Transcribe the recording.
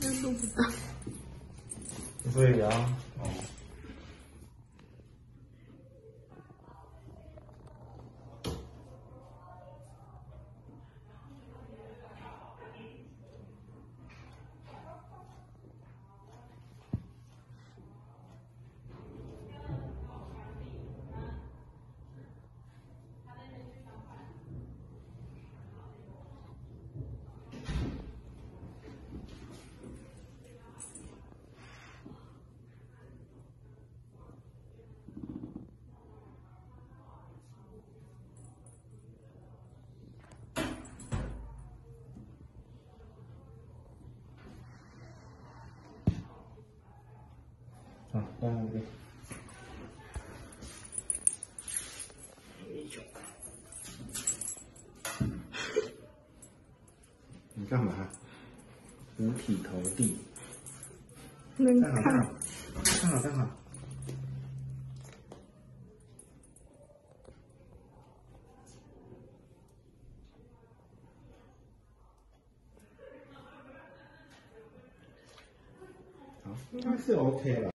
不知道。所以啊，啊，放那边。你干嘛？五体投地。能站好，看。站好，站好。好，应该是 OK 了。